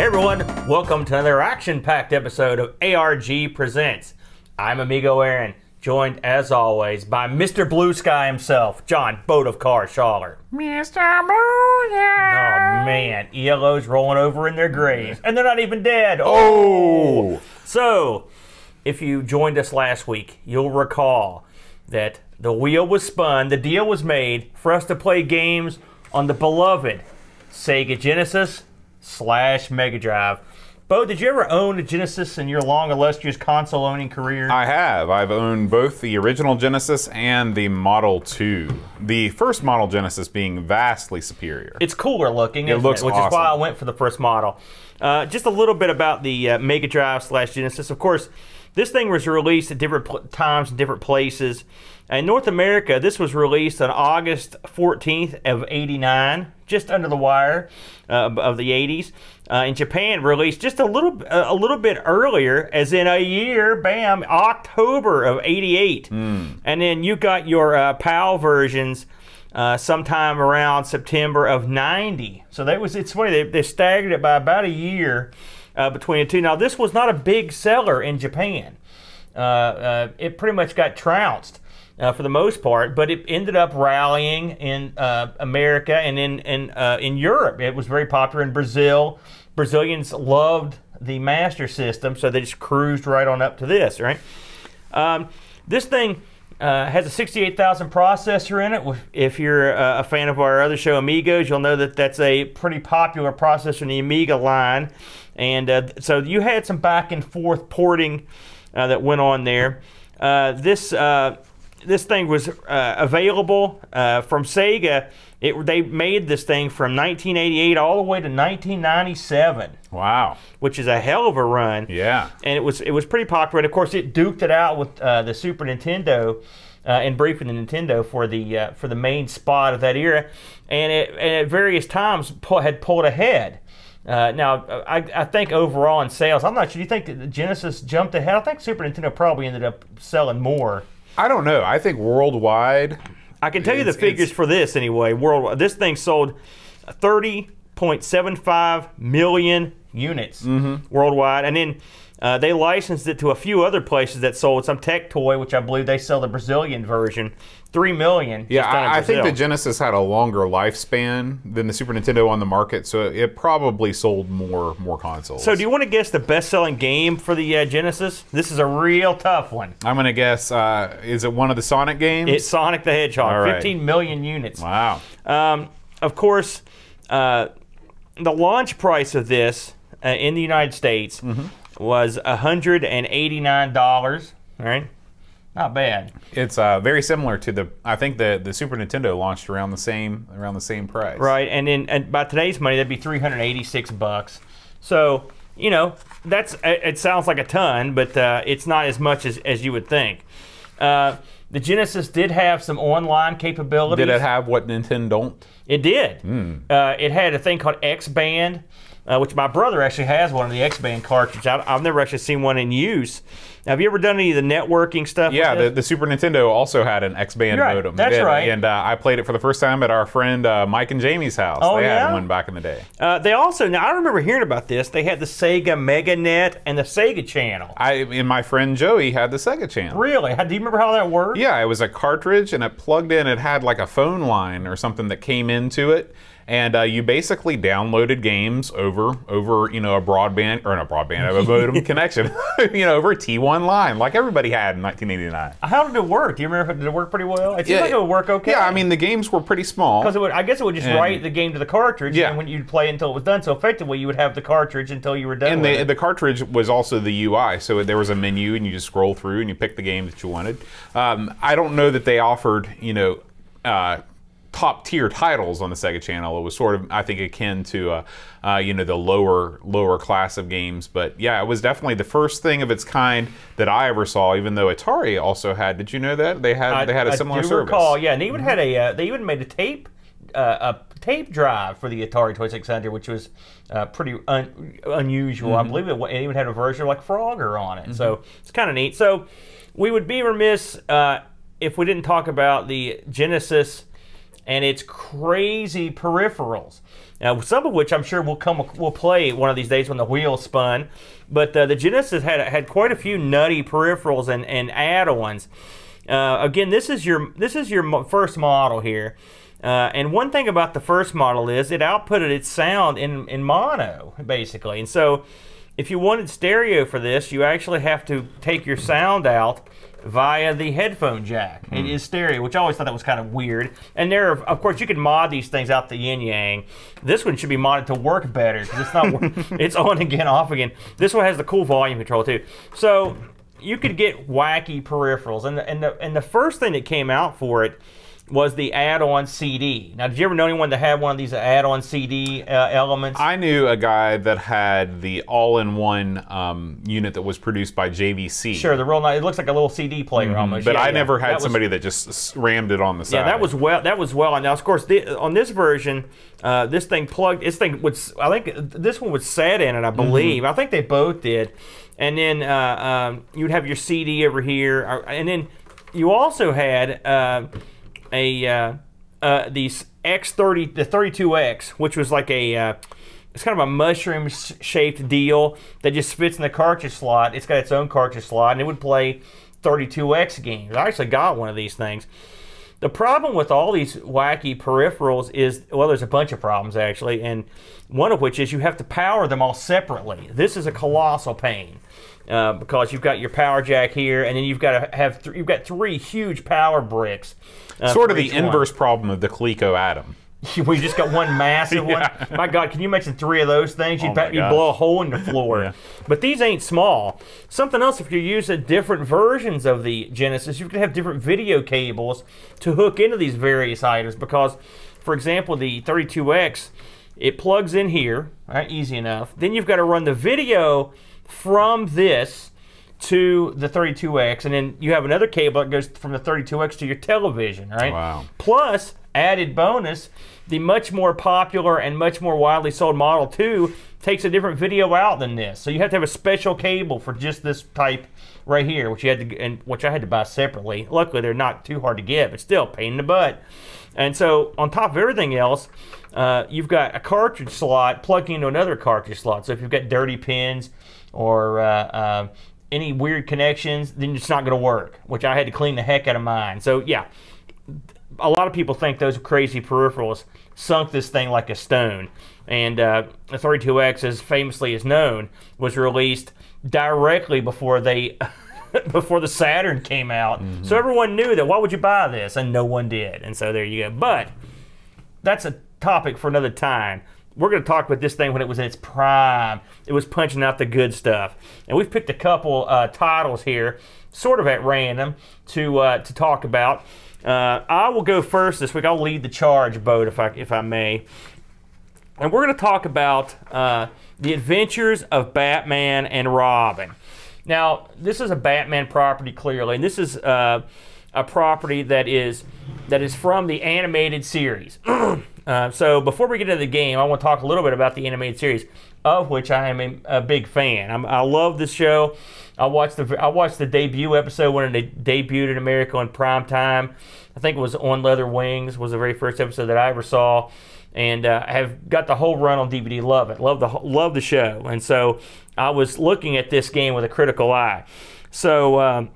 Hey everyone, welcome to another action-packed episode of ARG Presents. I'm Amigo Aaron, joined as always by Mr. Blue Sky himself, John Boat of Car Schaller. Mr. Blue, Oh man, ELO's rolling over in their graves, and they're not even dead. Oh! oh! So, if you joined us last week, you'll recall that the wheel was spun, the deal was made for us to play games on the beloved Sega Genesis slash Mega Drive. Bo, did you ever own a Genesis in your long, illustrious console owning career? I have. I've owned both the original Genesis and the Model 2. The first Model Genesis being vastly superior. it's cooler looking, It looks which is why. I went for the first model. Uh, just a little bit about the uh, Mega Drive slash Genesis. Of course, this thing was released at different times in different places. In North America, this was released on August 14th of '89, just under the wire uh, of the '80s. Uh, in Japan, released just a little a little bit earlier, as in a year, bam, October of '88. And then you got your uh, PAL versions uh, sometime around September of 90. So that was, it's funny, they, they staggered it by about a year uh, between the two. Now, this was not a big seller in Japan. Uh, uh, it pretty much got trounced uh, for the most part, but it ended up rallying in uh, America and in, in, uh, in Europe. It was very popular in Brazil. Brazilians loved the Master System, so they just cruised right on up to this, right? Um, this thing uh, has a 68,000 processor in it. If you're uh, a fan of our other show, Amigos, you'll know that that's a pretty popular processor in the Amiga line. And uh, so you had some back and forth porting that went on there. This this thing was uh, available uh, from Sega. It, they made this thing from 1988 all the way to 1997, wow. which is a hell of a run Yeah. and it was it was pretty popular. And of course, it duked it out with uh, the Super Nintendo uh, and briefing the Nintendo for the uh, for the main spot of that era, and, it, and at various times pu- had pulled ahead. Uh, now, I, I think overall in sales, I'm not sure. Do you think the Genesis jumped ahead? I think Super Nintendo probably ended up selling more. I don't know. I think worldwide, I can tell you the figures for this anyway. Worldwide, this thing sold 30.75 million units Mm-hmm. worldwide, and then uh, they licensed it to a few other places that sold some Tectoy, which I believe they sell the Brazilian version, three million. yeah, I, I think the Genesis had a longer lifespan than the Super Nintendo on the market, so it probably sold more more consoles. So, do you want to guess the best-selling game for the uh, Genesis? This is a real tough one. I'm gonna guess. Uh, is it one of the Sonic games? It's Sonic the Hedgehog, right. 15 million units. wow. Um, of course, uh, the launch price of this uh, in the United States Mm-hmm. was $189. All right, not bad. It's uh, very similar to the. I think the the Super Nintendo launched around the same around the same price. Right, and then and by today's money, that'd be 386 bucks. So you know, that's it sounds like a ton, but uh, it's not as much as, as you would think. Uh, the Genesis did have some online capabilities. Did it have what Nintendo don't? It did. Uh, it had a thing called XBAND, uh, which my brother actually has one of the XBAND cartridges. I, I've never actually seen one in use. Have you ever done any of the networking stuff? Yeah, the, the Super Nintendo also had an XBAND right. modem. That's did. right. And uh, I played it for the first time at our friend uh, Mike and Jamie's house. Oh, they yeah? had one back in the day. uh, they also now I remember hearing about this. They had the Sega Meganet and the Sega Channel. I and my friend Joey had the Sega channel. Really? How, do you remember how that worked? Yeah, it was a cartridge and it plugged in. It had like a phone line or something that came into it. And uh, you basically downloaded games over over you know a broadband or not broadband a modem connection, you know over a T1 line like everybody had in 1989. How did it work? Do you remember? if it- Did it work pretty well? It seems Yeah, like it would work okay. Yeah, I mean the games were pretty small. Because I guess it would just And- write the game to the cartridge, Yeah. and when you'd play until it was done. So effectively, you would have the cartridge until you were done. And the, the cartridge was also the UI, so there was a menu, and you just scroll through and you pick the game that you wanted. Um, I don't know that they offered, you know, uh, top tier titles on the Sega Channel. It was sort of, I think, akin to, uh, uh, you know, the lower lower class of games. But yeah, it was definitely the first thing of its kind that I ever saw. Even though Atari also had, did you know that they had they had a I similar do service? recall, yeah, and they even had a uh, they even made a tape uh, a tape drive for the Atari 2600, which was uh, pretty un- unusual. Mm-hmm. I believe it, it even had a version like Frogger on it, so it's kind of neat. So we would be remiss uh, if we didn't talk about the Genesis and it's crazy peripherals. Now, some of which I'm sure will come will play one of these days when the wheel spun. But uh, the Genesis had had quite a few nutty peripherals and, and add-ons. Uh, again, this is your this is your first model here. Uh, and one thing about the first model is it outputted its sound in, in mono, basically. And so if you wanted stereo for this, you actually have to take your sound out via the headphone jack. Mm. It hmm. stereo, which I always thought that was kind of weird. And there, are, of course, you can mod these things out the yin yang. This one should be modded to work better because it's not. it's on again, off again. This one has the cool volume control too. So you could get wacky peripherals, and the, and the and the first thing that came out for it was the add-on CD. Now, did you ever know anyone that had one of these add-on CD uh, elements? I knew a guy that had the all-in-one um, unit that was produced by JVC. Sure, the real nice. It looks like a little CD player mm -hmm. almost. But yeah, I yeah. never had that somebody was, that just rammed it on the side. Yeah, that was well. That was well. And now, of course, the, on this version, uh, this thing plugged. This thing would. I think this one was set in it. I believe. Mm -hmm. I think they both did. And then uh, um, you'd have your CD over here, uh, and then you also had uh, a uh, uh, these X30, the 32X, which was like a uh, it's kind of a mushroom shaped deal that just fits in the cartridge slot. It's got its own cartridge slot, and it would play 32X games. I actually got one of these things. The problem with all these wacky peripherals is, well, there's a bunch of problems actually, and one of which is you have to power them all separately. This is a colossal pain. Uh, because you've got your power jack here, and then you've got to have you've got three huge power bricks. Uh, sort of the inverse problem of the Coleco Adam. we just got one massive yeah. one. My God, can you mention three of those things? You'd, oh you'd blow a hole in the floor. yeah. But these ain't small. Something else, if you're using different versions of the Genesis, you can have different video cables to hook into these various items. Because, for example, the 32X, it plugs in here, right? Easy enough. Then you've got to run the video from this to the 32X, and then you have another cable that goes from the 32X to your television, right? Wow. Plus, added bonus, the much more popular and much more widely sold Model 2 takes a different video out than this. So you have to have a special cable for just this type right here, which you had to and which I had to buy separately. Luckily, they're not too hard to get, but still pain in the butt. And so on top of everything else, uh, you've got a cartridge slot plugging into another cartridge slot. So if you've got dirty pins or uh, uh, any weird connections, then it's not going to work, which I had to clean the heck out of mine. So yeah, a lot of people think those crazy peripherals sunk this thing like a stone. And uh, the 32X, as famously is known, was released directly before they before the Saturn came out. Mm-hmm. So everyone knew that why would you buy this? And no one did. And so there you go. But that's a topic for another time. We're going to talk about this thing when it was in its prime. It was punching out the good stuff. And we've picked a couple uh, titles here, sort of at random, to uh, to talk about. Uh, I will go first this week. I'll lead the charge, boat, if I if I may. And we're going to talk about uh, the adventures of Batman and Robin. Now, this is a Batman property clearly, and this is uh, a property that is that is from the animated series. uh, so before we get into the game, I want to talk a little bit about the animated series, of which I am a, a big fan. I'm, i love this show. I watched the I watched the debut episode when it debuted in America on prime time. I think it was on Leather Wings was the very first episode that I ever saw and uh, have got the whole run on DVD. Love it, love the love the show, and so I was looking at this game with a critical eye. So um,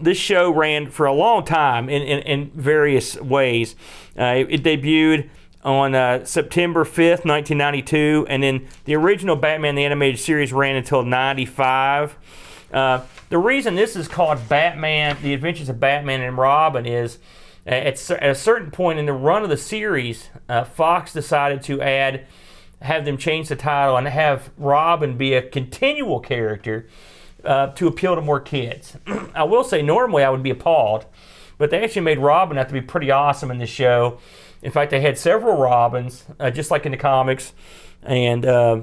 this show ran for a long time in, in, in various ways. Uh, it, it, debuted on uh, September 5th, 1992, and then the original Batman the Animated Series ran until 95. Uh, the reason this is called Batman, The Adventures of Batman and Robin is at, at a certain point in the run of the series, uh, Fox decided to add, have them change the title and have Robin be a continual character uh, to appeal to more kids. I will say, normally I would be appalled, but they actually made Robin have to be pretty awesome in this show. In fact, they had several Robins, uh, just like in the comics, and uh,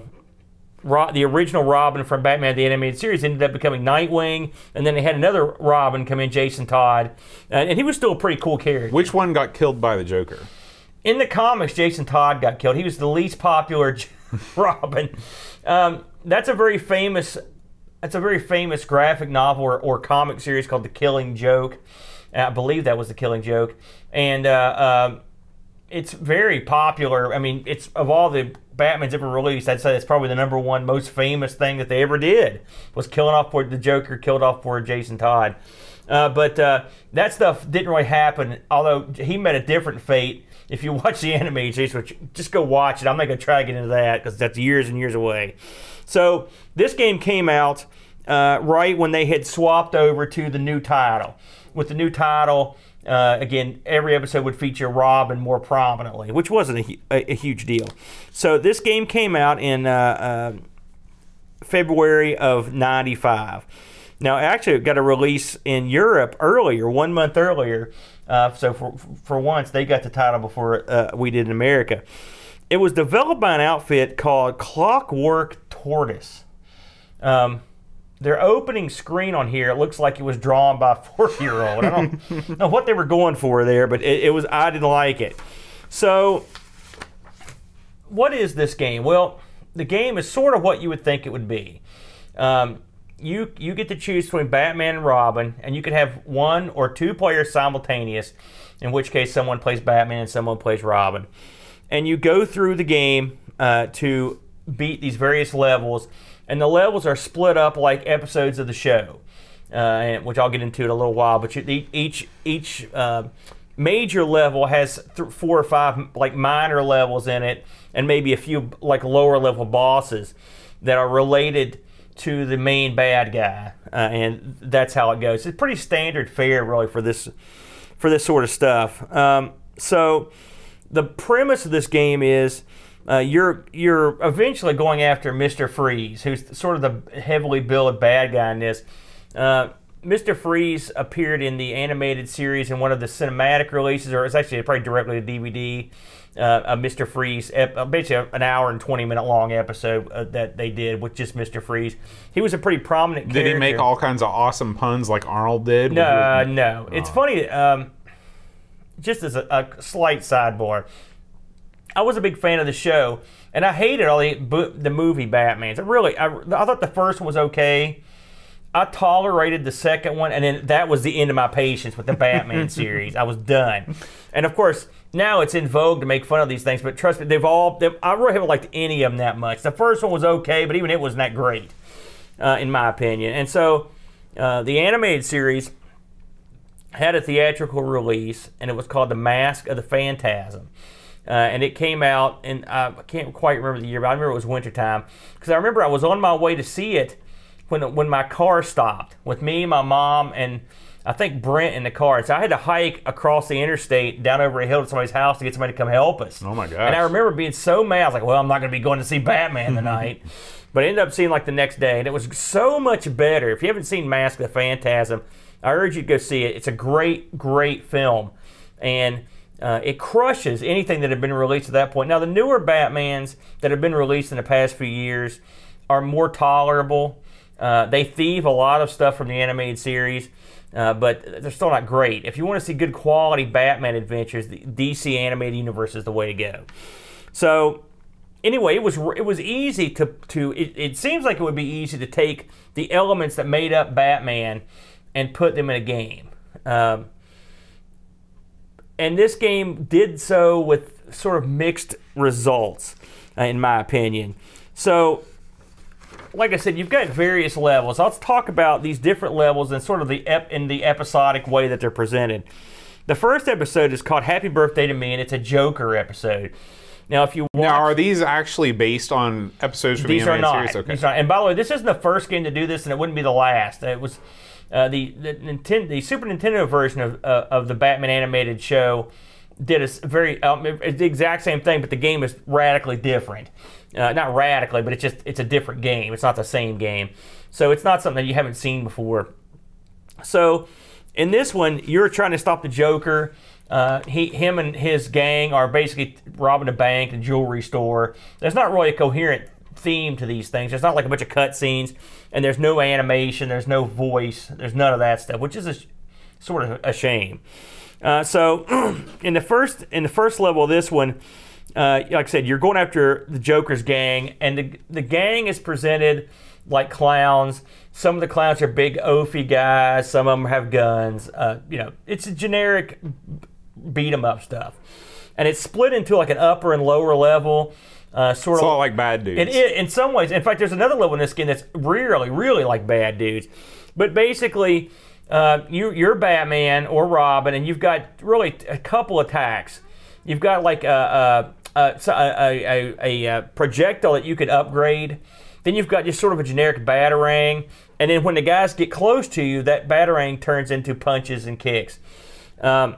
the original Robin from Batman the Animated Series ended up becoming Nightwing, and then they had another Robin come in, Jason Todd, and, and he was still a pretty cool character. Which one got killed by the Joker? In the comics, Jason Todd got killed. He was the least popular Robin. Um, that's a very famous. That's a very famous graphic novel or, or comic series called The Killing Joke. I believe that was The Killing Joke, and. Uh, uh, it's very popular. I mean, it's of all the Batman's ever released, I'd say it's probably the number one most famous thing that they ever did was killing off the Joker, killed off for Jason Todd. Uh, but uh, that stuff didn't really happen. Although he met a different fate. If you watch the series, which just go watch it. I'm not gonna try to get into that because that's years and years away. So this game came out uh, right when they had swapped over to the new title. With the new title, uh, again, every episode would feature Robin more prominently, which wasn't a, a, a huge deal. So this game came out in uh, uh February of '95. Now, actually, it got a release in Europe earlier, one month earlier. Uh, so for for once, they got the title before uh, we did in America. It was developed by an outfit called Clockwork Tortoise. Um, their opening screen on here it looks like it was drawn by a four-year-old. I don't know what they were going for there, but it, it was I didn't like it. So, what is this game? Well, the game is sort of what you would think it would be. Um, you you get to choose between Batman and Robin, and you can have one or two players simultaneous. In which case, someone plays Batman and someone plays Robin, and you go through the game uh, to beat these various levels and the levels are split up like episodes of the show, uh, which I'll get into in a little while. But you, each each uh, major level has four or five like minor levels in it, and maybe a few like lower level bosses that are related to the main bad guy, uh, and that's how it goes. It's pretty standard fare really for this for this sort of stuff. Um, so the premise of this game is uh, you're you're eventually going after Mister Freeze, who's sort of the heavily billed bad guy in this. Uh, Mr. Freeze appeared in the animated series in one of the cinematic releases, or it's actually probably directly to DVD. Uh, Mr. Freeze, uh, basically an hour and 20 minute long episode uh, that they did with just Mr. Freeze. He was a pretty prominent did character. Did he make all kinds of awesome puns like Arnold did? No, no. Oh. It's funny, um, just as a, a slight sidebar. I was a big fan of the show, and I hated all the the movie Batman's. I really, I, I thought the first one was okay. I tolerated the second one, and then that was the end of my patience with the Batman series. I was done. And of course, now it's in vogue to make fun of these things, but trust me, they've all. They've, I really haven't liked any of them that much. The first one was okay, but even it wasn't that great, uh, in my opinion. And so, uh, the animated series had a theatrical release, and it was called The Mask of the Phantasm. Uh, and it came out, and I can't quite remember the year, but I remember it was wintertime. Because I remember I was on my way to see it when, when my car stopped with me, my mom, and I think Brent in the car. So I had to hike across the interstate down over a hill to somebody's house to get somebody to come help us. Oh my gosh. And I remember being so mad. I was like, well, I'm not going to be going to see Batman tonight. but I ended up seeing like the next day, and it was so much better. If you haven't seen Mask of the Phantasm, I urge you to go see it. It's a great, great film. And uh, it crushes anything that had been released at that point. Now, the newer Batmans that have been released in the past few years are more tolerable. Uh, they thieve a lot of stuff from the animated series, uh, but they're still not great. If you want to see good quality Batman adventures, the DC animated universe is the way to go. So, anyway, it was it was easy to to it, it seems like it would be easy to take the elements that made up Batman and put them in a game. Um, and this game did so with sort of mixed results, uh, in my opinion. So, like I said, you've got various levels. Let's talk about these different levels and sort of the ep- in the episodic way that they're presented. The first episode is called "Happy Birthday to Me," and it's a Joker episode. Now, if you watch, now, are these actually based on episodes from these the animated are not. series? Okay. These are not. And by the way, this isn't the first game to do this, and it wouldn't be the last. It was uh, the the, Nintendo, the Super Nintendo version of uh, of the Batman animated show did a very um, it's the exact same thing, but the game is radically different. Uh, not radically, but it's just it's a different game. It's not the same game, so it's not something that you haven't seen before. So in this one, you're trying to stop the Joker. Uh, he, him, and his gang are basically robbing a bank, a jewelry store. There's not really a coherent theme to these things. There's not like a bunch of cutscenes, and there's no animation, there's no voice, there's none of that stuff, which is a, sort of a shame. Uh, so, in the first in the first level of this one, uh, like I said, you're going after the Joker's gang, and the the gang is presented like clowns. Some of the clowns are big oafy guys. Some of them have guns. Uh, you know, it's a generic beat 'em up stuff. and it's split into like an upper and lower level, uh, sort It's of like bad dudes. it in some ways. In fact, there's another level in this game that's really, really like bad dudes. But basically, uh, you you're Batman or Robin, and you've got really a couple attacks. You've got like a a, a, a, a, a, a projectile that you could upgrade. Then you've got just sort of a generic batarang, and then when the guys get close to you, that batarang turns into punches and kicks. Um,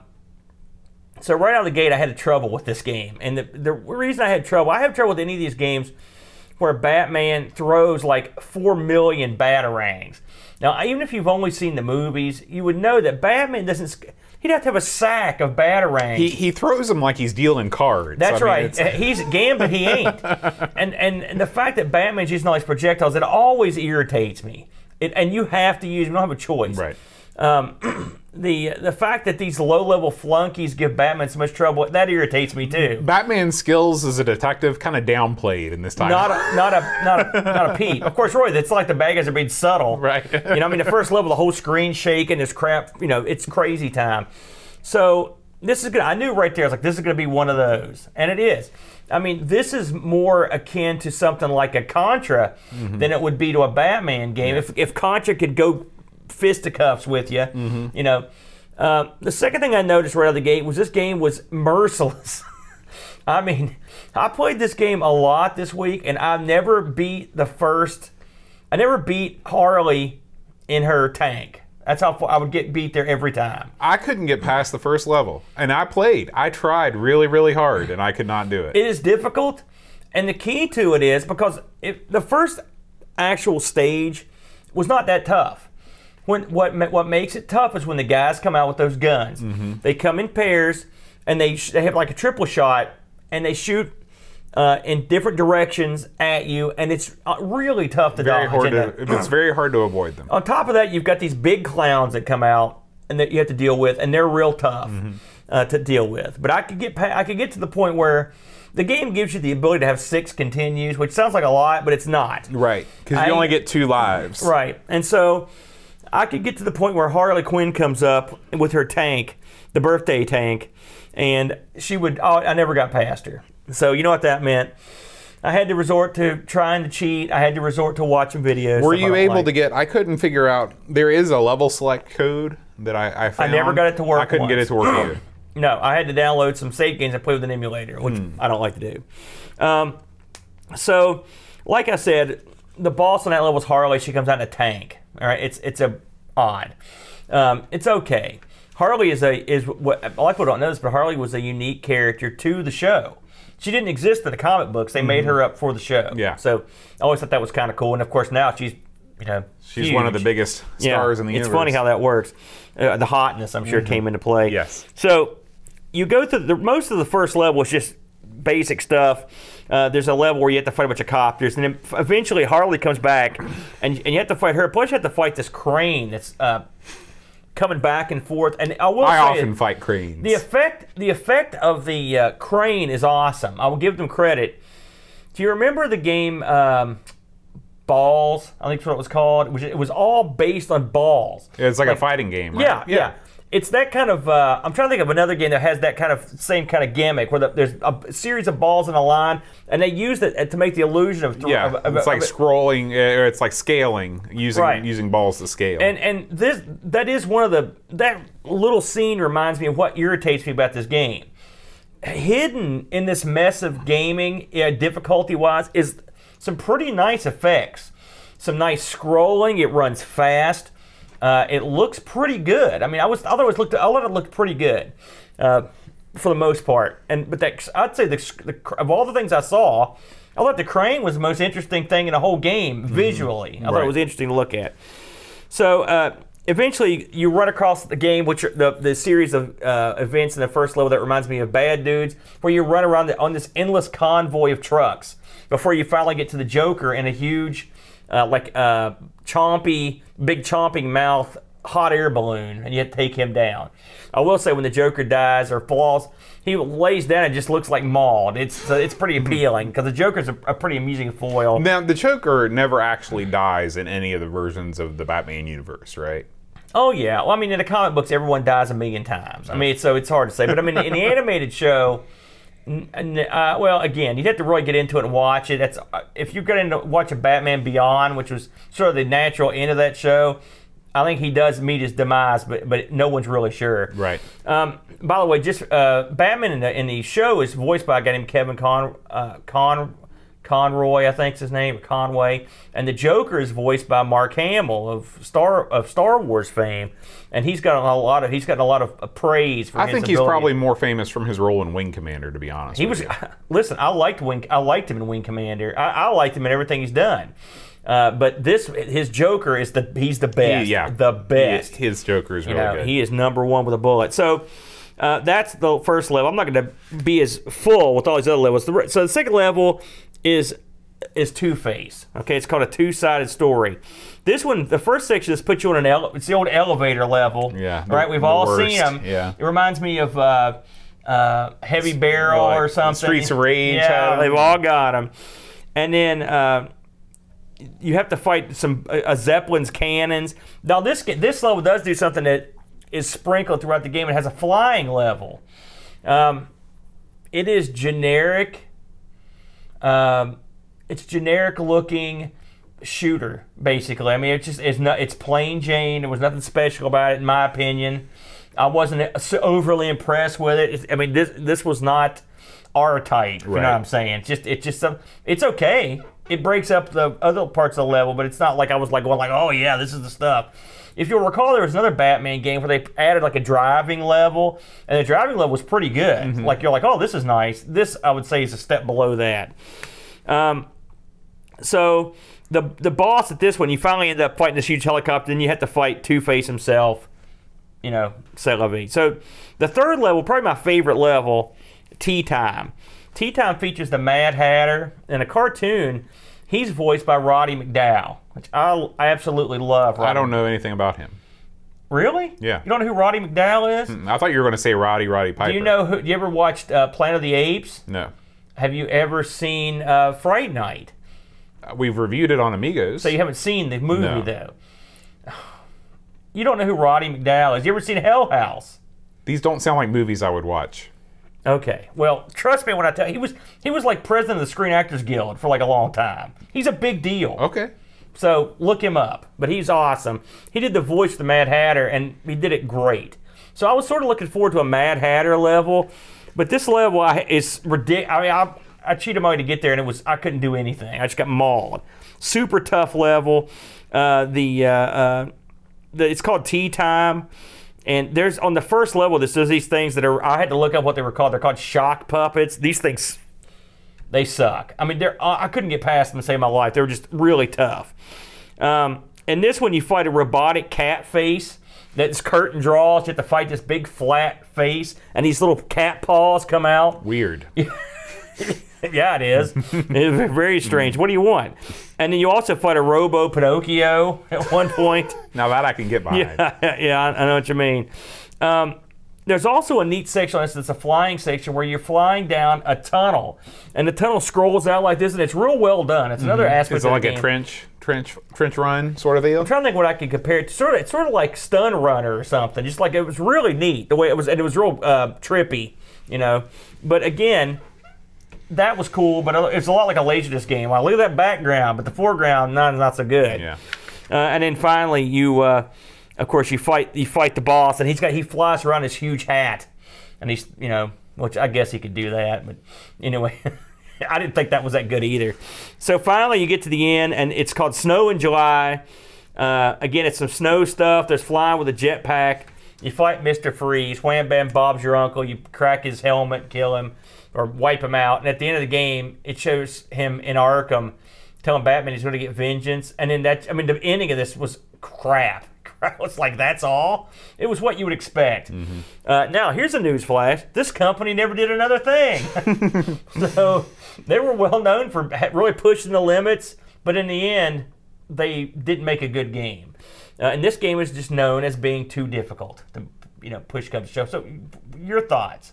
so right out of the gate, I had trouble with this game, and the, the reason I had trouble, I have trouble with any of these games where Batman throws like four million batarangs. Now, even if you've only seen the movies, you would know that Batman doesn't. He'd have to have a sack of batarangs. he, he throws them like he's dealing cards. That's I right. He's Gambit. He ain't. and, and and the fact that Batman's using all these projectiles, it always irritates me. It, and you have to use. them. You don't have a choice. Right. Um, the the fact that these low level flunkies give Batman so much trouble that irritates me too. Batman's skills as a detective kind of downplayed in this time. Not a not a not a not a peep. Of course, Roy. That's like the bad guys are being subtle. Right. you know, I mean, the first level, the whole screen shaking, this crap. You know, it's crazy time. So this is good. I knew right there. I was like, this is going to be one of those, and it is. I mean, this is more akin to something like a Contra mm-hmm. than it would be to a Batman game. If if Contra could go fisticuffs with you, you know. Um, the second thing I noticed right out of the gate was this game was merciless. I mean, I played this game a lot this week, and I've never beat the first. I never beat Harley in her tank. That's how far I would get beat there every time. I couldn't get past the first level, and I played. I tried really, really hard, and I could not do it. It is difficult, and the key to it is because if the first actual stage was not that tough. When what what makes it tough is when the guys come out with those guns. They come in pairs, and they sh- they have like a triple shot, and they shoot. Uh, in different directions at you, and it's uh, really tough to very dodge. to, it's very hard to avoid them. On top of that, you've got these big clowns that come out and that you have to deal with, and they're real tough uh, to deal with. But I could get pa- I could get to the point where the game gives you the ability to have six continues, which sounds like a lot, but it's not. Right, because you only get two lives. Right, and so I could get to the point where Harley Quinn comes up with her tank, the birthday tank, and she would. Oh, I never got past her. So you know what that meant. I had to resort to trying to cheat. I had to resort to watching videos. Were you able like. to get? I couldn't figure out. There is a level select code that I I found. never got it to work I couldn't get it to work either. No, I had to download some save games and play with an emulator, which Hmm. I don't like to do. Um, so, like I said, the boss on that level is Harley. She comes out in a tank. All right, it's it's a odd. Um, it's okay. Harley is a is what a lot of people don't know this, but Harley was a unique character to the show. She didn't exist in the comic books. They made her up for the show. Mm-hmm. Yeah. So I always thought that was kind of cool. And of course now she's you know She's one of the biggest stars in the it's universe. funny how that works. Uh, the hotness, I'm sure, came into play. Yes. So you go through the most of the first level is just basic stuff. Uh, there's a level where you have to fight a bunch of copters, and then eventually Harley comes back, and, and you have to fight her. Plus, you have to fight this crane that's uh, coming back and forth. And I will I often fight cranes. the effect the effect of the uh, crane is awesome. I will give them credit. Do you remember the game um, Ballz? I think that's what it was called. It was, it was all based on balls. it's like, a fighting game, right? Yeah, yeah. It's that kind of. Uh, I'm trying to think of another game that has that kind of same kind of gimmick, where the, there's a series of balls in a line, and they use it to make the illusion of. Yeah, of- of- it's like scrolling, uh, or it's like scaling using Right. using balls to scale. And and this that is one of the that little scene reminds me of what irritates me about this game. Hidden in this mess of gaming, uh, difficulty wise, is some pretty nice effects. Some nice scrolling. It runs fast. Uh, it looks pretty good. I mean, I was I thought it looked I thought it looked pretty good uh, for the most part. And but that I'd say the, the of all the things I saw, I thought the crane was the most interesting thing in the whole game visually. I thought it was interesting to look at. So uh, eventually, you run across the game, which are the the series of uh, events in the first level that reminds me of Bad Dudes, where you run around the, on this endless convoy of trucks before you finally get to the Joker in a huge, uh, like uh, chompy, big chomping mouth hot air balloon, and to take him down. I will say when the Joker dies or falls, he lays down and just looks like mauled. It's so it's pretty appealing because the Joker's a, a pretty amusing foil. now, the Joker never actually dies in any of the versions of the Batman universe, right? Oh yeah. Well, I mean, in the comic books, everyone dies a million times. I mean, so it's hard to say. But I mean, in the animated show, Uh, well, again, you'd have to really get into it and watch it. That's uh, if you're going to watch a Batman Beyond, which was sort of the natural end of that show. I think he does meet his demise, but but no one's really sure. Right. Um, by the way, just uh, Batman in the in the show is voiced by a guy named Kevin Con uh, Con Conroy, I think's his name, Conway, and the Joker is voiced by Mark Hamill of Star of Star Wars fame, and he's got a lot of he's gotten a lot of praise for. I think he's ability. probably more famous from his role in Wing Commander, to be honest. He was. Listen, I liked Wing. I liked him in Wing Commander. I, I liked him in everything he's done. Uh, but this, his Joker is the he's the best. yeah, the best. His Joker is You really know, good. he is number one with a bullet. So uh, that's the first level. I'm not going to be as full with all these other levels. The So the second level is is Two Face. Okay, it's called a two sided story. This one, the first section, is put you on an ele- it's the old elevator level. Yeah, right. We've the all worst, seen them. yeah. It reminds me of. Uh, uh, heavy barrel like or something. Streets of Rage Yeah, 'em. they've all got them. And then uh, you have to fight some uh, uh, Zeppelin's cannons. Now this this level does do something that is sprinkled throughout the game. It has a flying level. Um, it is generic. Um, it's generic looking shooter basically. I mean, it's just it's not it's plain Jane. There was nothing special about it in my opinion. I wasn't so overly impressed with it. It's, I mean, this this was not our type. You know what I'm saying? It's just it's just some. It's okay. It breaks up the other parts of the level, but it's not like I was like going like, oh yeah, this is the stuff. If you'll recall, there was another Batman game where they added like a driving level, and the driving level was pretty good. Like you're like, oh, this is nice. This I would say is a step below that. Um, so the the boss at this one, you finally end up fighting this huge helicopter, and you have to fight Two Face himself. You know, c'est la vie. So the third level, probably my favorite level, Tea Time. Tea Time features the Mad Hatter in a cartoon. He's voiced by Roddy McDowall, which I, I absolutely love. Roddy I don't know anything about him. Really? Yeah. You don't know who Roddy McDowall is? I thought you were going to say Roddy Roddy Piper. Do you know who? You ever watched uh, Planet of the Apes? No. Have you ever seen uh, Fright Night? We've reviewed it on Amigos. So you haven't seen the movie No. though. You don't know who Roddy McDowall is. You ever seen Hell House? These don't sound like movies I would watch. Okay. Well, trust me when I tell you, he was he was like president of the Screen Actors Guild for like a long time. He's a big deal. Okay. So look him up. But he's awesome. He did the voice of the Mad Hatter, and he did it great. So I was sort of looking forward to a Mad Hatter level, but this level I, is ridiculous. I mean, I, I cheated my way to get there, and it was I couldn't do anything. I just got mauled. Super tough level. Uh, the, uh, uh, the it's called Tea Time. And there's on the first level, this is these things that are. I had to look up what they were called. They're called shock puppets. These things they suck. I mean, they're I I couldn't get past them to save my life. They were just really tough. Um, and this one, you fight a robotic cat face that's curtain draws. You have to fight this big flat face, and these little cat paws come out. Weird. yeah, it is. it's very strange. What do you want? And then you also fight a Robo Pinocchio at one point. Now that I can get behind. yeah, yeah, I know what you mean. Um, there's also a neat section on this that's a flying section where you're flying down a tunnel, and the tunnel scrolls out like this, and it's real well done. It's another aspect Is it of like a trench, trench, trench run sort of deal? I'm trying to think what I could compare it to. Sort of, it's sort of like Stun Runner or something. Just like it was really neat the way it was, and it was real uh, trippy, you know. But again, that was cool. But it's a lot like a Laserdisc game. Like, look at that background, but the foreground not not so good. Yeah. Uh, and then finally, you, uh, of course, you fight you fight the boss, and he's got he flies around his huge hat, and he's you know, which I guess he could do that, but anyway. I didn't think that was that good either. So finally, you get to the end, and it's called Snow in July. Uh, again, it's some snow stuff. There's flying with a jetpack. You fight Mr. Freeze. Wham Bam Bob's your uncle. You crack his helmet, kill him, or wipe him out. And at the end of the game, it shows him in Arkham telling Batman he's going to get vengeance. And then that, I mean, the ending of this was crap. It's like that's all. It was what you would expect. Uh, now here's a news flash: this company never did another thing. so they were well known for really pushing the limits, but in the end, they didn't make a good game. Uh, and this game is just known as being too difficult to, you know, push comes to shove. So, your thoughts?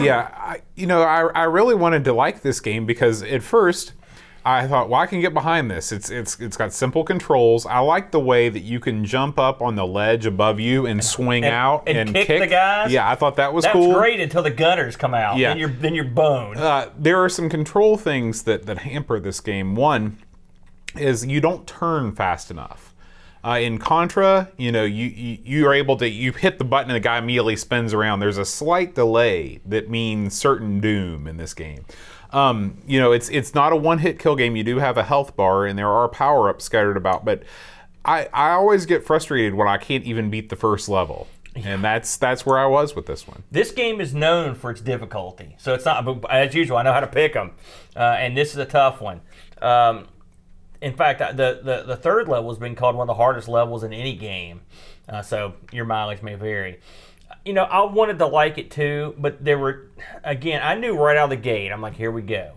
yeah, I, you know, I, I really wanted to like this game because at first I thought, well, I can get behind this. It's it's it's got simple controls. I like the way that you can jump up on the ledge above you and swing and- out and kick the guys? Yeah, I thought that was That's cool. great until the gunners come out. Yeah. Then you're then you're boned. Uh, there are some control things that that hamper this game. One is you don't turn fast enough. Uh, in Contra, you know, you, you you are able to you hit the button and the guy immediately spins around. There's a slight delay that means certain doom in this game. Um, you know, it's it's not a one-hit kill game. You do have a health bar and there are power-ups scattered about, but I I always get frustrated when I can't even beat the first level. And that's that's where I was with this one. This game is known for its difficulty, so it's not but as usual. I know how to pick them, uh, and this is a tough one. Um, in fact, the, the the third level has been called one of the hardest levels in any game, uh, so your mileage may vary. You know, I wanted to like it too, but there were, again, I knew right out of the gate. I'm like, here we go,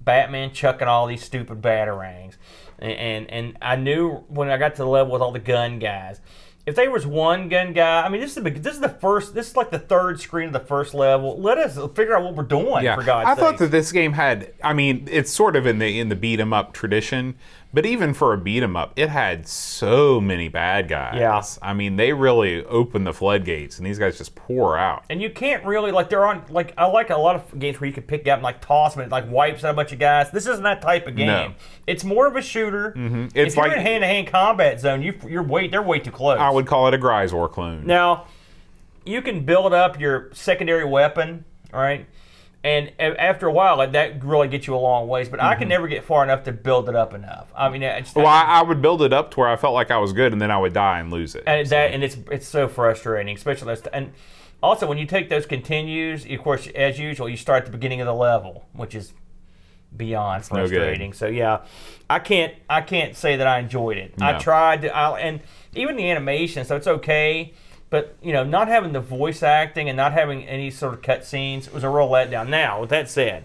Batman chucking all these stupid batarangs, and and, and I knew when I got to the level with all the gun guys if there was one gun guy, I mean, this is the this is the first. This is like the third screen of the first level. Let us figure out what we're doing. Yeah, for God's I sake. thought that this game had. I mean, it's sort of in the in the beat 'em up tradition, but even for a beat 'em up, it had so many bad guys. Yeah. I mean, they really open the floodgates, and these guys just pour out. And you can't really like they're on like I like a lot of games where you can pick up and like toss them and it like wipes out a bunch of guys. This isn't that type of game. No. It's more of a shooter. Mm-hmm. It's if you're like- in hand to hand combat zone, you you're way they're way too close. I would call it a Gryzor clone. Now, you can build up your secondary weapon, all right? And after a while, like, that really gets you a long ways. But I can mm-hmm. never get far enough to build it up enough. I mean, it's, well, I, I would build it up to where I felt like I was good, and then I would die and lose it. and that and it's it's so frustrating, especially those. And also, when you take those continues, of course, as usual, you start at the beginning of the level, which is beyond no frustrating. So yeah, I can't I can't say that I enjoyed it. I tried to, I, and even the animation, so it's okay. But you know, not having the voice acting and not having any sort of cutscenes was a real letdown. Now, with that said,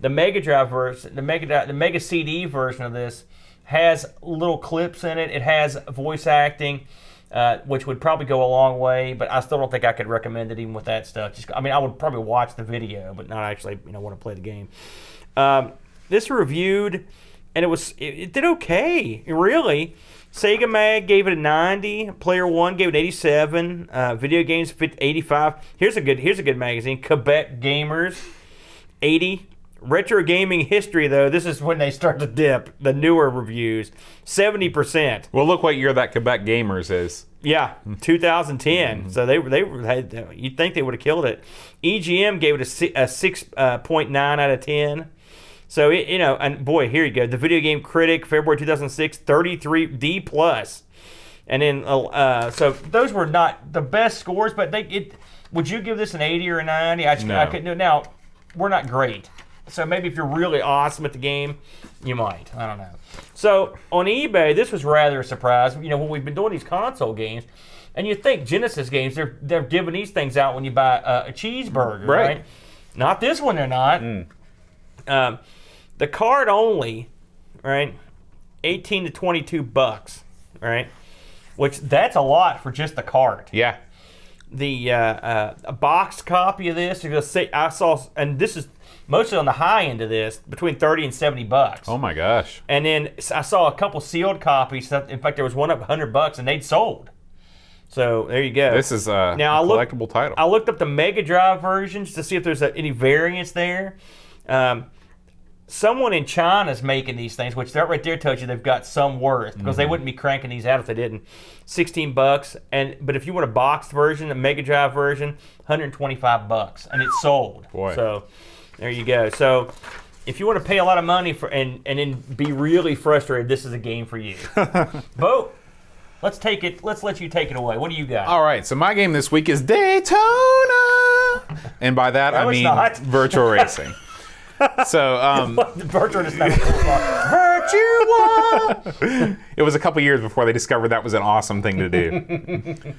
the Mega Drive version, the Mega the Mega CD version of this has little clips in it. It has voice acting. Uh, which would probably go a long way, but I still don't think I could recommend it even with that stuff. Just, I mean, I would probably watch the video, but not actually, you know, want to play the game. Um, this reviewed, and it was it, it did okay, really. Sega Mag gave it a 90. Player One gave it 87. Uh, Video Games fit 85. Here's a good here's a good magazine. Quebec Gamers 80. Retro Gaming History though, this is when they start to dip. The newer reviews 70%. well, look what year that Quebec Gamers is. Yeah, 2010. So they were they were had, you'd think they would have killed it. EGM gave it a, a six uh, point out of ten. So it, you know, and boy, here you go. The Video Game Critic, February 2006, 33 D plus. And then uh, uh, so those were not the best scores, but they it. Would you give this an 80 or a 90? I, just, I couldn't do it. Now we're not great. So maybe if you're really awesome at the game, you might. I don't know. So on eBay, this was rather a surprise. You know, when we've been doing these console games, and you think Genesis games, they're they're giving these things out when you buy a, a cheeseburger, Right. right. Not this one, they're not. Um, the card only, right? 18 to 22 bucks, right? Which that's a lot for just the card Yeah. the uh, uh, a boxed copy of this. You're gonna say I saw, and this is mostly on the high end of this, between thirty and seventy bucks. Oh my gosh. And then I saw a couple sealed copies. In fact, there was one up hundred bucks, and they'd sold. So there you go. This is a Now, I looked- collectible title. I looked up the Mega Drive versions to see if there's a, any variance there. Um, someone in China is making these things, which that right there tells you they've got some worth because Mm-hmm. they wouldn't be cranking these out if they didn't. Sixteen bucks, and but if you want a boxed version, a Mega Drive version, 125 bucks, and it's sold. Boy. So there you go. So. If you want to pay a lot of money for and and then be really frustrated, this is a game for you. Vote. Let's take it. Let's let you take it away. What do you got? All right, so my game this week is Daytona, and by that I No, mean not. virtual racing. So um, Virtual is not a cool spot. Virtua. it was a couple years before they discovered that was an awesome thing to do.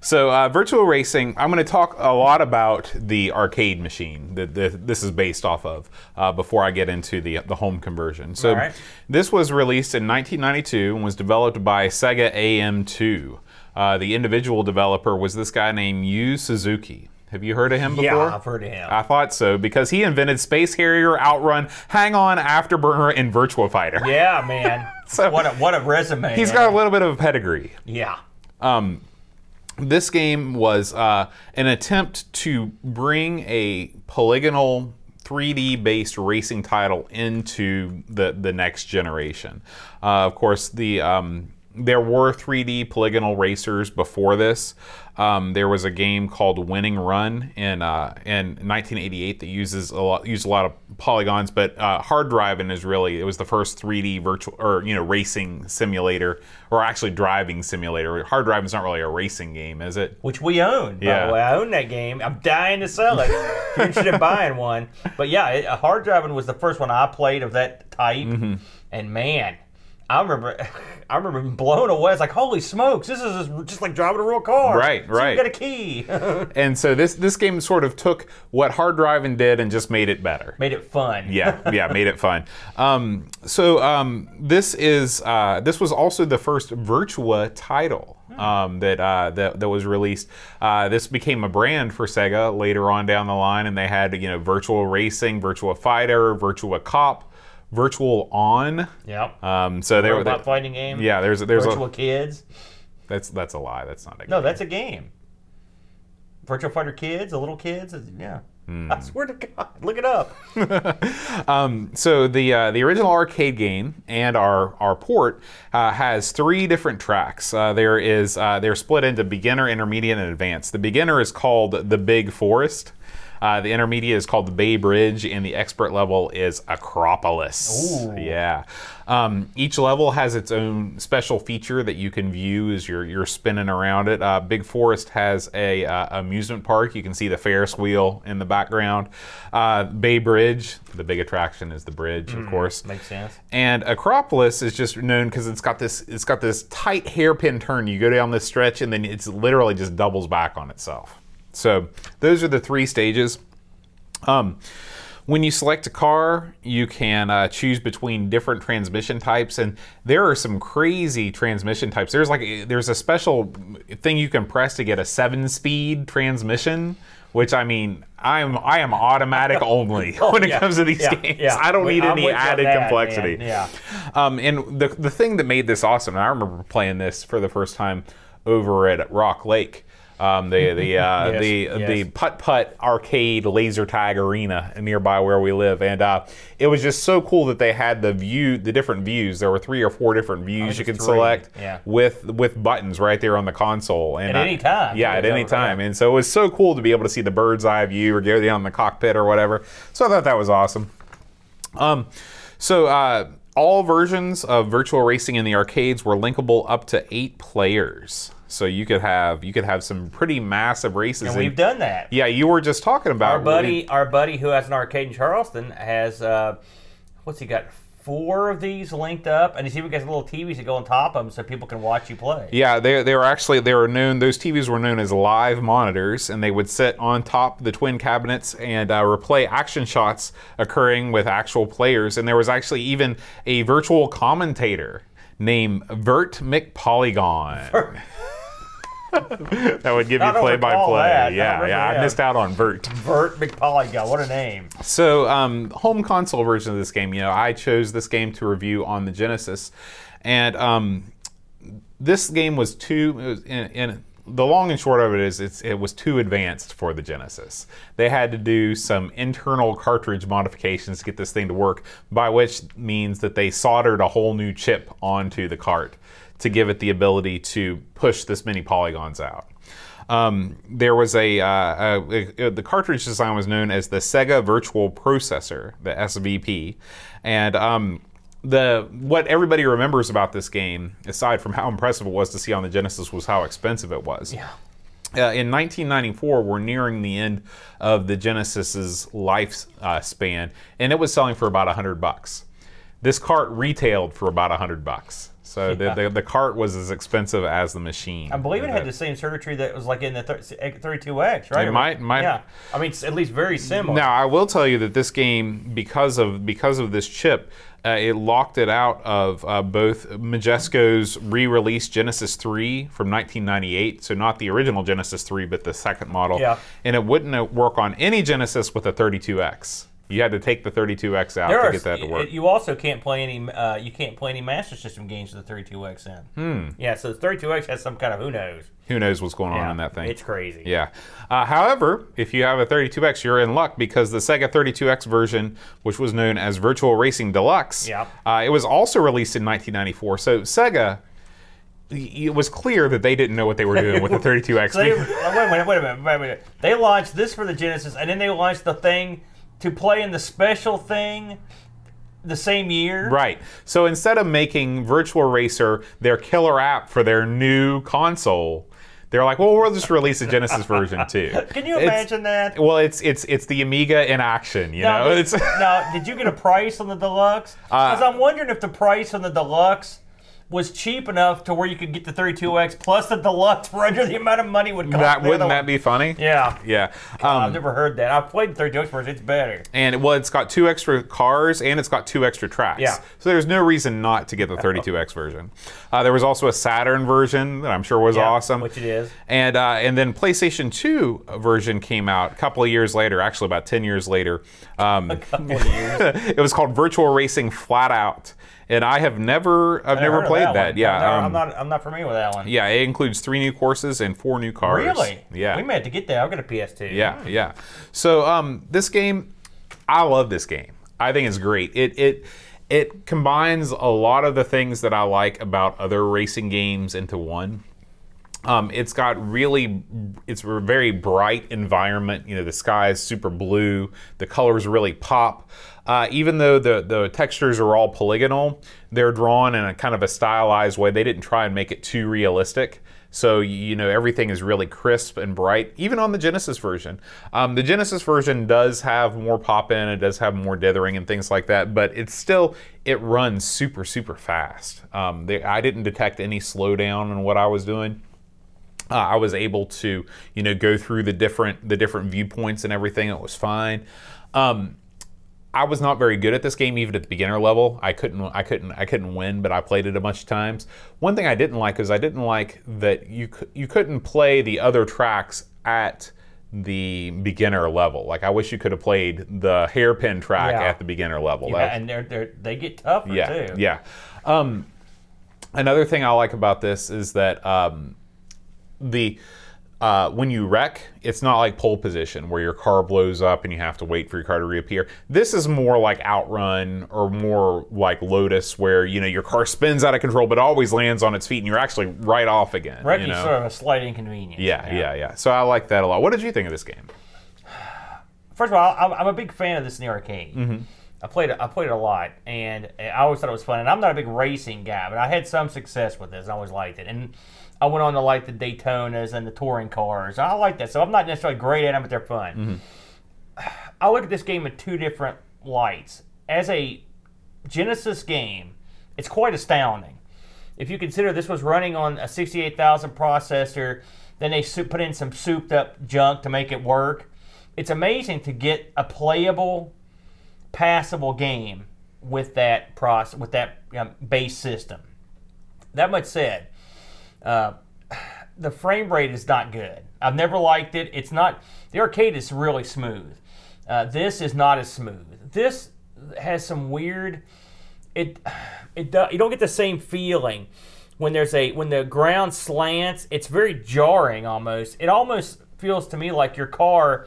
so uh, virtual racing, I'm going to talk a lot about the arcade machine that the, this is based off of uh, before I get into the the home conversion. So right. this was released in 1992 and was developed by Sega AM2. Uh, the individual developer was this guy named Yu Suzuki. Have you heard of him before? Yeah, I've heard of him. I thought so because he invented Space Harrier, Outrun, Hang On, Afterburner, and Virtua Fighter. yeah, man. So- what a what a resume. He's man. got a little bit of a pedigree. yeah. This game was uh, an attempt to bring a polygonal 3D based racing title into the, the next generation. Uh, of course, the um, there were 3D polygonal racers before this. Um, there was a game called Winning Run in uh, in 1988 that uses a lot used a lot of polygons, but uh, Hard Driving is really it was the first 3D virtual or you know racing simulator or actually driving simulator. Hard Driving is not really a racing game, is it? Which we own. By Yeah. the way, I own that game. I'm dying to sell it. if you're interested in buying one. But yeah, it, hard driving was the first one I played of that type. Mm-hmm. And man, I remember, I remember being blown away. It's like, holy smokes, this is just, just like driving a real car. Right, So right. You got a key. And so this this game sort of took what Hard Driving did and just made it better. Made it fun. yeah, yeah, made it fun. Um, so um, this is uh, this was also the first Virtua title um, that, uh, that that was released. Uh, this became a brand for Sega later on down the line, and they had you know Virtual Racing, Virtua Fighter, Virtua Cop, Virtual On. Yep. Um, so they were Robot fighting game. yeah. There's there's Virtual a Kids. that's that's a lie. That's not a game. No, game. that's a game. Virtual Fighter Kids, the little kids. Yeah. Hmm. I swear to God, look it up. Um, so the uh, the original arcade game and our our port uh, has three different tracks. Uh, there is uh, they're split into beginner, intermediate, and advanced. The beginner is called the Big Forest. Uh, the intermediate is called the Bay Bridge, and the expert level is Acropolis. Ooh. Yeah. Um, each level has its own special feature that you can view as you're, you're spinning around it. Uh, Big Forest has a uh, amusement park. You can see the Ferris wheel in the background. Uh, Bay Bridge, the big attraction is the bridge, of course. Makes sense. And Acropolis is just known because it's got this it's got this tight hairpin turn. You go down this stretch and then it's literally just doubles back on itself. So those are the three stages. Um, when you select a car, you can uh, choose between different transmission types, and there are some crazy transmission types. There's like there's a special thing you can press to get a seven-speed transmission, which I mean, I'm I am automatic only when it Yeah, comes to these yeah, games. yeah. I don't need I'm any with you on added that, complexity. man. Yeah. Um, and the the thing that made this awesome, and I remember playing this for the first time over at Rock Lake. Um, the the uh, Yes, the yes. the putt putt arcade laser tag arena nearby where we live, and uh, it was just so cool that they had the view, the different views. There were three or four different views you could three, select yeah. with with buttons right there on the console. And At uh, any time, yeah, at any that right? time. And so it was so cool to be able to see the bird's eye view or go down the cockpit or whatever. So I thought that was awesome. Um, so uh, all versions of virtual racing in the arcades were linkable up to eight players. So you could have you could have some pretty massive races. And we've done that. yeah, you were just talking about Our buddy, our buddy who has an arcade in Charleston has, uh, what's he got? Four of these linked up, and he's even got little TVs that go on top of them so people can watch you play. Yeah, they, they were actually they were known. Those TVs were known as live monitors, and they would sit on top of the twin cabinets and uh, replay action shots occurring with actual players. And there was actually even a virtual commentator named Vert McPolygon. that would give you play by play. Yeah, yeah, I missed out on Vert. Bert McPolygon, what a name! So, um, home console version of this game, you know, I chose this game to review on the Genesis, and um, this game was too. It was in, in, the long and short of it is, it's, it was too advanced for the Genesis. They had to do some internal cartridge modifications to get this thing to work, by which means that they soldered a whole new chip onto the cart to give it the ability to push this many polygons out. Um, there was a, uh, a, a- the cartridge design was known as the Sega Virtual Processor, the SVP, and um, the what everybody remembers about this game, aside from how impressive it was to see on the Genesis, was how expensive it was. Yeah. Uh, in 1994, we're nearing the end of the Genesis's life uh, span, and it was selling for about 100 bucks. This cart retailed for about 100 bucks. So Yeah. the, the the cart was as expensive as the machine. I believe it had the same circuitry that was like in the 32X, right? It might- might- Yeah. I mean, it's at least very similar. Now I will tell you that this game, because of because of this chip, uh, it locked it out of uh, both Majesco's re-released Genesis 3 from 1998, so not the original Genesis 3, but the second model, Yeah. and it wouldn't uh, work on any Genesis with a 32X. You had to take the 32X out There to are, get that to work. You also can't play any. Uh, you can't play any Master System games with the 32X in. Hmm. Yeah, so the 32X has some kind of who knows. Who knows what's going on Yeah, in that thing? It's crazy. Yeah. Uh, however, if you have a 32X, you're in luck because the Sega 32X version, which was known as Virtual Racing Deluxe, Yeah. uh, it was also released in 1994. So Sega, it was clear that they didn't know what they were doing with the 32X. So they, wait a minute, wait a minute, wait a minute. They launched this for the Genesis, and then they launched the thing to play in the special thing the same year. Right. So instead of making Virtual Racer their killer app for their new console, they're like, well, we'll just release a Genesis version too. Can you It's- imagine that? Well, it's it's it's the Amiga in action, you know. did, It's now, did you get a price on the deluxe? Uh, Because I'm wondering if the price on the deluxe was cheap enough to where you could get the 32X plus the deluxe for under the amount of money it would cost. That, wouldn't that be funny? Yeah. Yeah. I've Um, never heard that. I've played the 32X version. It's better. and well, it's got two extra cars and it's got two extra tracks. Yeah. So there's no reason not to get the 32X version. Uh, there was also a Saturn version that I'm sure was Yeah, awesome. which it is. And uh, and then PlayStation 2 version came out a couple of years later, actually about 10 years later. Um, Couple of years. it was called Virtual Racing Flat Out. And I have never I've I never played that. that. Yeah. No, um, I'm not. I'm not familiar with that one. yeah, it includes three new courses and four new cars. Really? Yeah. We may have to get that. I've got a PS2. Yeah, yeah. So um, this game, I love this game. I think it's great. It it it combines a lot of the things that I like about other racing games into one. Um, it's got really, it's a very bright environment. You know, the sky is super blue. The colors really pop. Uh, even though the the textures are all polygonal, they're drawn in a kind of a stylized way. They didn't try and make it too realistic. So you know everything is really crisp and bright, even on the Genesis version. Um, the Genesis version does have more pop in, it does have more dithering and things like that, but it's still it runs super super fast. Um, they, I didn't detect any slowdown in what I was doing. Uh, I was able to, you know, go through the different the different viewpoints and everything. It was fine. Um, I was not very good at this game, even at the beginner level. I couldn't, I couldn't, I couldn't win, but I played it a bunch of times. One thing I didn't like is I didn't like that you you couldn't play the other tracks at the beginner level. Like I wish you could have played the hairpin track Yeah. at the beginner level. Yeah, That- and they're, they're they get tougher yeah, too. yeah. Um, another thing I like about this is that um, the uh, when you wreck, it's not like pole position where your car blows up and you have to wait for your car to reappear. This is more like Outrun or more like Lotus, where you know your car spins out of control but always lands on its feet and you're actually right off again. Wrecking you know? sort of a slight inconvenience. yeah, yeah, yeah. So I like that a lot. What did you think of this game? First of all, I'm, I'm a big fan of this in the arcade. Mm-hmm. I played it. I played it a lot, and I always thought it was fun. And I'm not a big racing guy, but I had some success with this. I always liked it, and I went on to like the Daytonas and the touring cars. I like that. So I'm not necessarily great at them, but they're fun. Mm-hmm. I look at this game in two different lights. As a Genesis game, it's quite astounding. If you consider this was running on a 68,000 processor, then they put in some souped up junk to make it work. It's amazing to get a playable, passable game with that process, with that um, base system. That much said, uh, the frame rate is not good. I've never liked it. It's not. The arcade is really smooth. Uh, this is not as smooth. This has some weird. It it do, you don't get the same feeling when there's a when the ground slants. It's very jarring almost. It almost feels to me like your car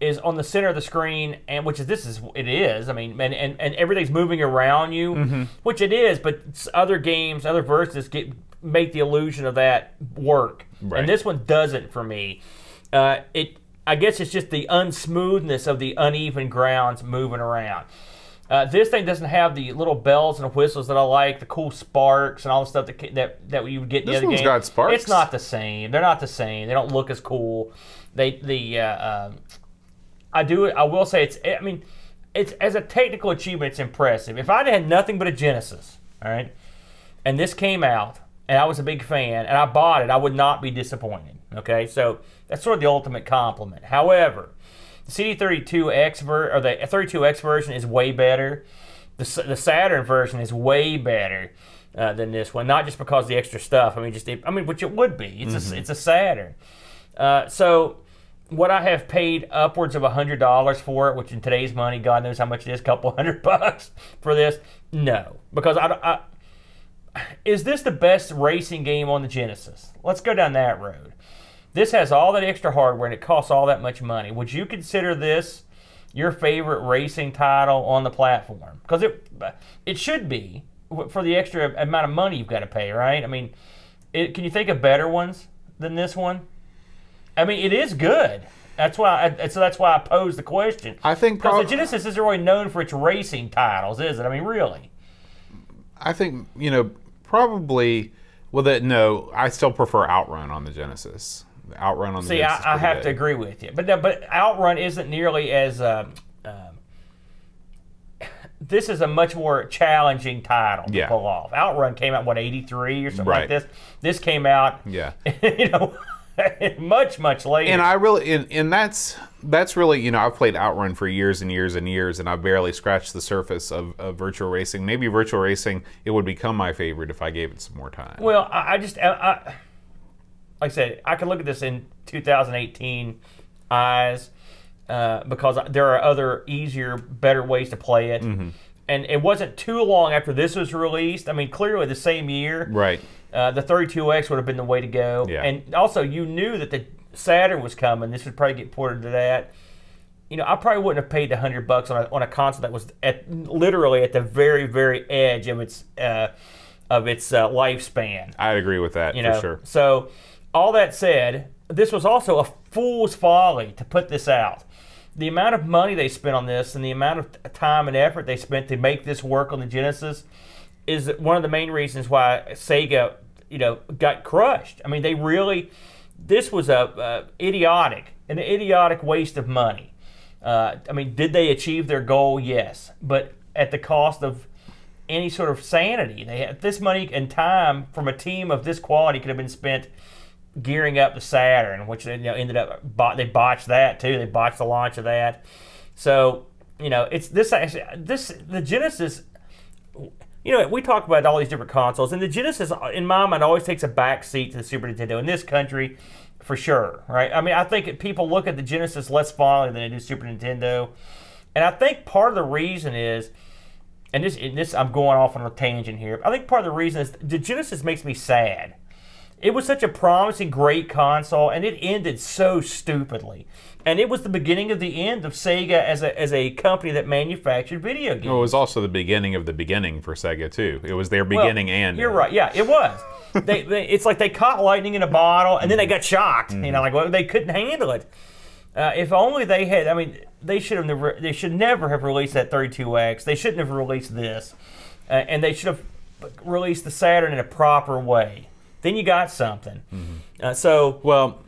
is on the center of the screen, and which is this is it is. I mean, and and, and everything's moving around you, which it is. But other games, other versions get make the illusion of that work, Right. and this one doesn't for me. Uh, it I guess it's just the unsmoothness of the uneven grounds moving around. Uh, this thing doesn't have the little bells and whistles that I like, the cool sparks and all the stuff that that, that you would get in the other one's game. got sparks. It's not the same. They're not the same. They don't look as cool. They the uh, um, I do. I will say it's. I mean, it's as a technical achievement, it's impressive. If I'd had nothing but a Genesis, all right, and this came out, and I was a big fan, and I bought it, I would not be disappointed. Okay, so that's sort of the ultimate compliment. However, the CD32X ver- or the 32X version is way better. The, the Saturn version is way better uh, than this one. Not just because of the extra stuff. I mean, just I mean, which it would be. It's a it's a Saturn. Uh, so what I have paid upwards of hundred dollars for it, which in today's money, God knows how much it is, a couple hundred bucks for this. No, because I, I is this the best racing game on the Genesis? Let's go down that road. This has all that extra hardware and it costs all that much money. Would you consider this your favorite racing title on the platform? Because it it should be for the extra amount of money you've got to pay, right? I mean, it, can you think of better ones than this one? I mean, it is good. That's why. I, so that's why I posed the question. I think because prob- the Genesis isn't really known for its racing titles, is it? I mean, really. I think you know probably. Well, that no, I still prefer Outrun on the Genesis. Outrun on the See, Genesis. is I, I have good. to agree with you, but no, but Outrun isn't nearly as. Um, um, this is a much more challenging title to Yeah. pull off. Outrun came out what eighty three or something like this. This came out, Yeah. you know, much much later. and I really and, and that's that's really you know I've played Outrun for years and years and years and I've barely scratched the surface of, of virtual racing. Maybe virtual racing it would become my favorite if I gave it some more time. Well, I, I just, I, I, like I said, I can look at this in 2018 eyes uh, because there are other easier, better ways to play it. Mm-hmm. And it wasn't too long after this was released. I mean, clearly the same year, right. uh, the 32X would have been the way to go. Yeah. And also, you knew that the Saturn was coming. This would probably get ported to that. You know, I probably wouldn't have paid the hundred bucks on a, on a console that was at literally at the very, very edge of its uh, of its uh, lifespan. I'd agree with that You for know, sure. so all that said, this was also a fool's folly to put this out. The amount of money they spent on this and the amount of time and effort they spent to make this work on the Genesis is one of the main reasons why Sega, you know, got crushed. I mean, they really, this was a, uh idiotic, an idiotic waste of money. Uh, I mean, did they achieve their goal? Yes, but at the cost of any sort of sanity. They had this money and time from a team of this quality could have been spent gearing up the Saturn, which you know ended up they botched that too. They botched the launch of that. So you know it's this actually this the Genesis. You know, we talk about all these different consoles, and the Genesis, uh, in my mind, always takes a back seat to the Super Nintendo. In this country, for sure, right? I mean, I think people look at the Genesis less fondly than they do Super Nintendo, and I think part of the reason is and this, and this I'm going off on a tangent here. I think part of the reason is the Genesis makes me sad. It was such a promising, great console, and it ended so stupidly. And it was the beginning of the end of Sega as a as a company that manufactured video games. Well, it was also the beginning of the beginning for Sega too. It was their Well, beginning and you're end. right. Yeah, it was. they, they, it's like they caught lightning in a bottle, and then they got shocked. Mm-hmm. You know, like well, they couldn't handle it. Uh, if only they had. I mean, they should have never. They should never have released that 32X. They shouldn't have released this, uh, and they should have released the Saturn in a proper way. Then you got something. Uh, so Well,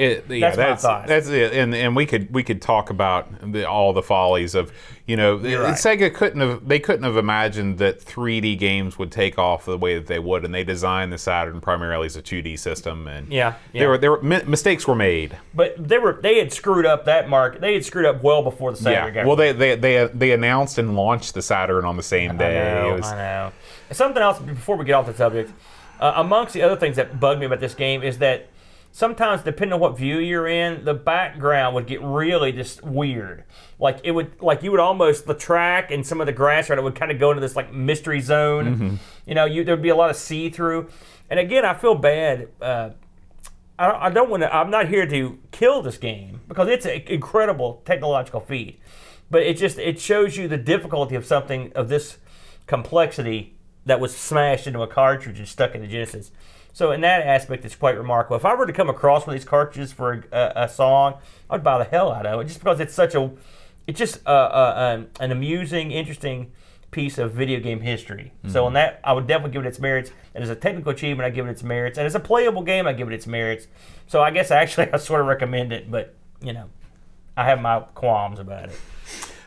it, yeah, That's my that's thought. that's it, and and we could we could talk about the, all the follies of you know right. Sega couldn't have they couldn't have imagined that 3D games would take off the way that they would, and they designed the Saturn primarily as a 2D system, and Yeah, yeah. there were there were mistakes were made. but they were they had screwed up that market. They had screwed up well before the Saturn Yeah, got well they, they they they announced and launched the Saturn on the same day. I know, was- I know. Something else before we get off the subject. Uh, amongst the other things that bugged me about this game is that sometimes, depending on what view you're in, the background would get really just weird. Like it would, like you would almost the track and some of the grass around it would kind of go into this like mystery zone. You know, you there'd be a lot of see through. And again, I feel bad. Uh, I don't, I don't want to. I'm not here to kill this game because it's an incredible technological feat. But it just it shows you the difficulty of something of this complexity that was smashed into a cartridge and stuck in the Genesis. So in that aspect, it's quite remarkable. If I were to come across one of these cartridges for a, a song, I'd buy the hell out of it just because it's such a, it's just uh, uh, um, an amusing, interesting piece of video game history. So on that, I would definitely give it its merits. And as a technical achievement, I give it its merits. And as a playable game, I give it its merits. So I guess actually I sort of recommend it, but you know, I have my qualms about it.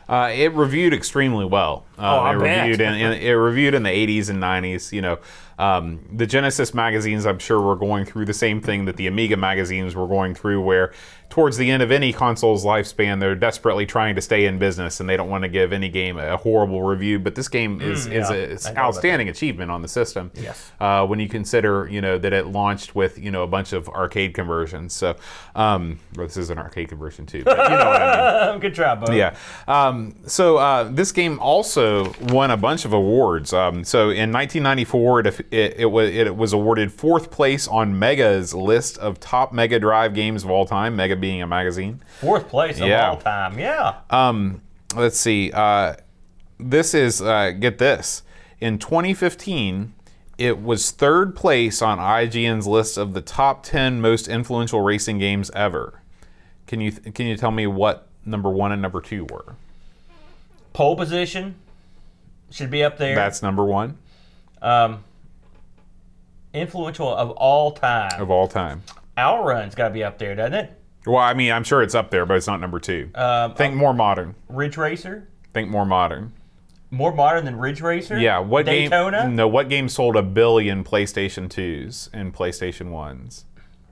Uh, it reviewed extremely well. Uh, Oh, I it bet. reviewed in, in, it reviewed in the 80s and 90s. You know, Um, the Genesis magazines, I'm sure, were going through the same thing that the Amiga magazines were going through, where towards the end of any console's lifespan, they're desperately trying to stay in business and they don't want to give any game a horrible review. But this game is, is Mm, yeah. a I it's outstanding achievement on the system. Yes. Uh, when you consider, you know, that it launched with, you know, a bunch of arcade conversions. So, um, well, this is an arcade conversion too, but you know what I mean. Good job, Bo. Yeah. Um, so uh, this game also won a bunch of awards. Um, so in 1994, it, it, it, was, it was awarded fourth place on Mega's list of top Mega Drive games of all time. Mega being a magazine. Fourth place of Yeah. all time. Yeah. Um, let's see. Uh, this is uh, get this. In 2015, it was third place on IGN's list of the top 10 most influential racing games ever. Can you can you tell me what number one and number two were? Pole position should be up there. That's number one um, influential of all time. of all time. Outrun's got to be up there, doesn't it? Well, I mean, I'm sure it's up there, but it's not number two. Um, Think more modern. Ridge Racer, Think more modern. more modern than Ridge Racer. Yeah, what Daytona. game? No, what game sold a billion PlayStation 2s and PlayStation 1s?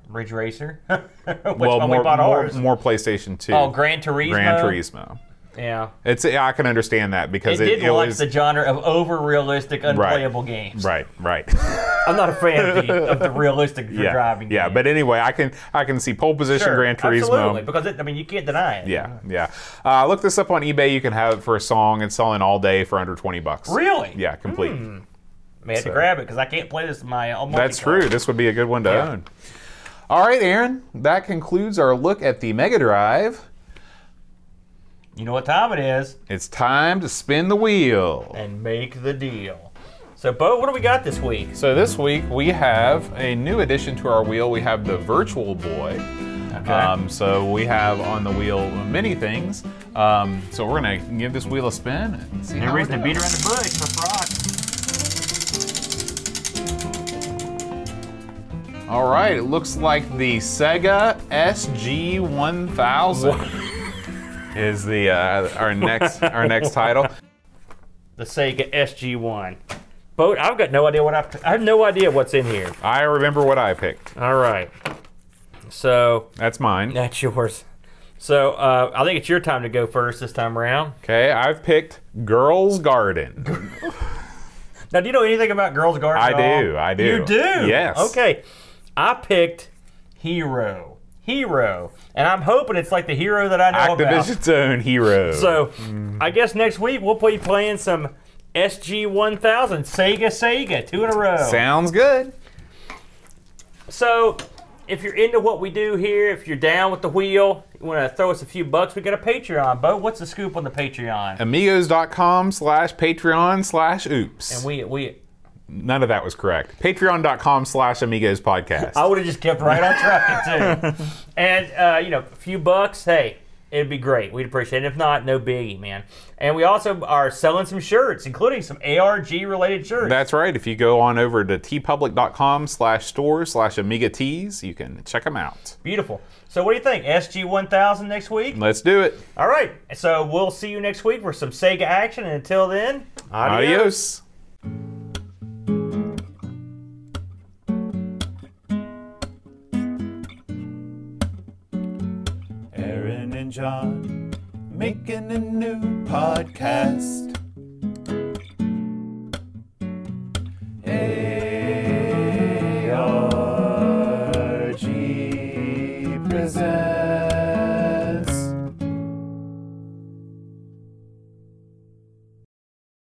Ridge Racer. Which well, one more, we bought more, ours? more PlayStation 2. oh, Gran Turismo. Gran Turismo. Yeah. It's I can understand that because It it, did it like was the genre of over realistic, unplayable games. right, right. I'm not a fan of the, of the realistic yeah, driving. yeah. But anyway, I can I can see pole position, Sure, Gran Turismo. Absolutely, because it, I mean you can't deny it. Yeah, yeah. Uh, look this up on eBay. You can have it for a song. It's selling all day for under twenty bucks. Really? Yeah, complete. May have to grab it because I can't play this in my own. That's true. This would be a good one to Yeah. own. All right, Aaron. That concludes our look at the Mega Drive. You know what time it is, It's time to spin the wheel. and make the deal. So, Bo, what do we got this week? So this week we have a new addition to our wheel. We have the Virtual Boy. Okay. Um, so we have on the wheel many things. Um, so we're gonna give this wheel a spin and see no how reason it to beat goes. around the bush. Let's rock. All right, it looks like the Sega SG-1000 is the uh, our next our next title. The Sega SG-1. Bo, I've got no idea what I've. I have no idea what's in here. I remember what I picked. All right. So That's mine. that's yours. So uh, I think it's your time to go first this time around. Okay, I've picked Girls Garden. Now, do you know anything about Girls Garden? I do, I do. You do? Yes. Okay. I picked Hero. Hero. And I'm hoping it's like the hero that I know about. Activision's own hero. So, I guess next week we'll be playing some SG 1000 Sega Sega, two in a row. sounds good. So, if you're into what we do here, if you're down with the wheel, you want to throw us a few bucks, we got a Patreon. Bo, what's the scoop on the Patreon? Amigos.com slash Patreon slash oops. And we we None of that was correct. Patreon.com slash Amigos podcast. I would have just kept right on track too. and uh, you know, a few bucks, hey, it'd be great. We'd appreciate it. If not, no biggie, man. And we also are selling some shirts, including some ARG related shirts. That's right. If you go on over to teepublic.com slash store slash Amiga Tees, you can check them out. Beautiful. So what do you think? SG 1000 next week? Let's do it. All right. So we'll see you next week for some Sega action. And until then, adios. Adios. John making a new podcast. Hey.